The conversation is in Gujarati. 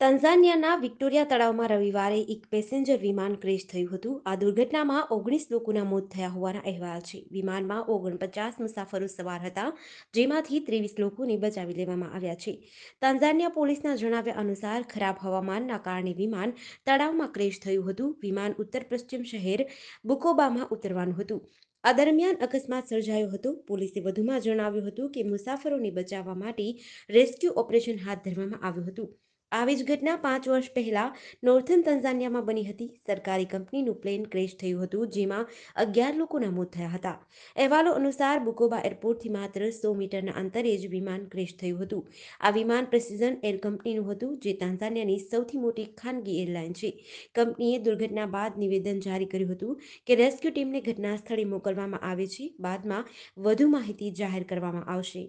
તાન્ઝાનિયાના વિક્ટોરિયા તળાવમાં રવિવારે એક પેસેન્જર વિમાન ક્રેશ થયું હતું. આ દુર્ઘટનામાં ઓગણીસ લોકોના મોત થયા હોવાના અહેવાલ છે. વિમાનમાં ઓગણપચાસ મુસાફરો સવાર હતા, જેમાંથી ત્રેવીસ લોકોને બચાવી લેવામાં આવ્યા છે. તંઝાનિયા પોલીસના જણાવ્યા અનુસાર, ખરાબ હવામાનના કારણે વિમાન તળાવમાં ક્રેશ થયું હતું. વિમાન ઉત્તર પશ્ચિમ શહેર બુકોબામાં ઉતરવાનું હતું. આ દરમિયાન અકસ્માત સર્જાયો હતો. પોલીસે વધુમાં જણાવ્યું હતું કે મુસાફરોને બચાવવા માટે રેસ્ક્યુ ઓપરેશન હાથ ધરવામાં આવ્યું હતું. આવી જ ઘટના પાંચ વર્ષ પહેલા નોર્થન તંઝાનિયામાં બની હતી. સરકારી કંપનીનું પ્લેન ક્રેશ થયું હતું, જેમાં અગિયાર લોકોના મોત થયા હતા. અહેવાલો અનુસાર બુકોબા એરપોર્ટથી માત્ર સો મીટરના અંતરે જ વિમાન ક્રેશ થયું હતું. આ વિમાન પ્રેસિઝન એર કંપનીનું હતું, જે તાન્ઝાનિયાની સૌથી મોટી ખાનગી એરલાઇન છે. કંપનીએ દુર્ઘટના બાદ નિવેદન જારી કર્યું હતું કે રેસ્ક્યુ ટીમને ઘટના સ્થળે મોકલવામાં આવે છે. બાદમાં વધુ માહિતી જાહેર કરવામાં આવશે.